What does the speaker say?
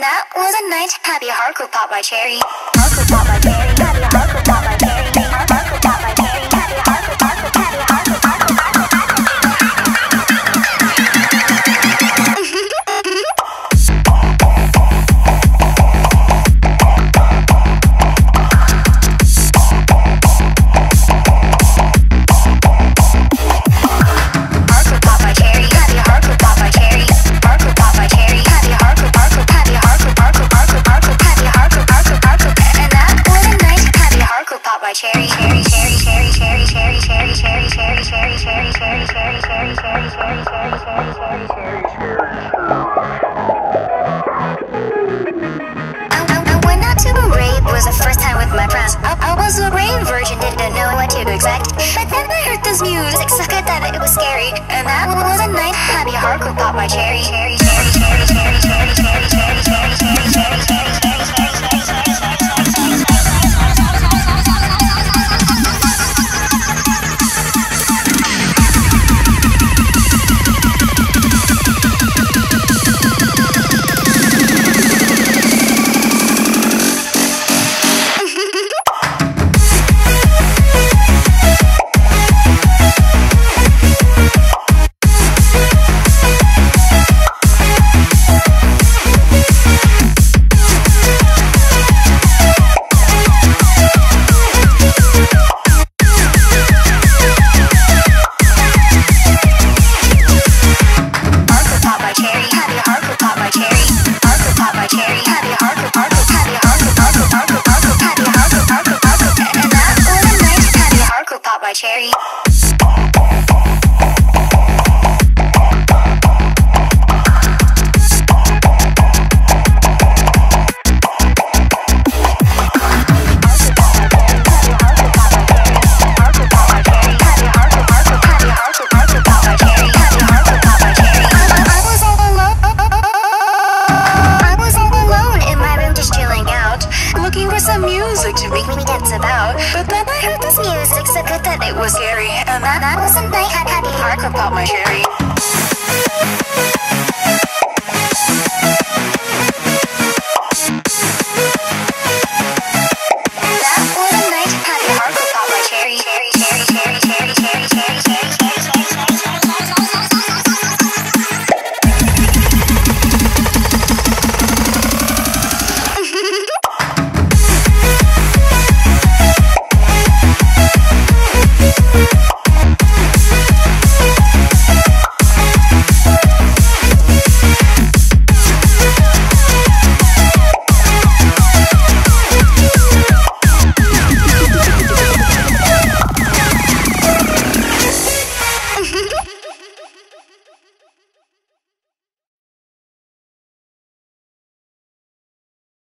And that was a night happy hardcore pop by Cherry. Hardcore pop by Cherry. The first time with my friends. I, I was a rave virgin, didn't know what to expect. But then I heard this music, so good that it was scary. And that was a night happy hardcore pop. Cherry, cherry, cherry, to me dance about. But then I heard this music so good that it was scary, and that, that was a night happy hardcore pop my cherry.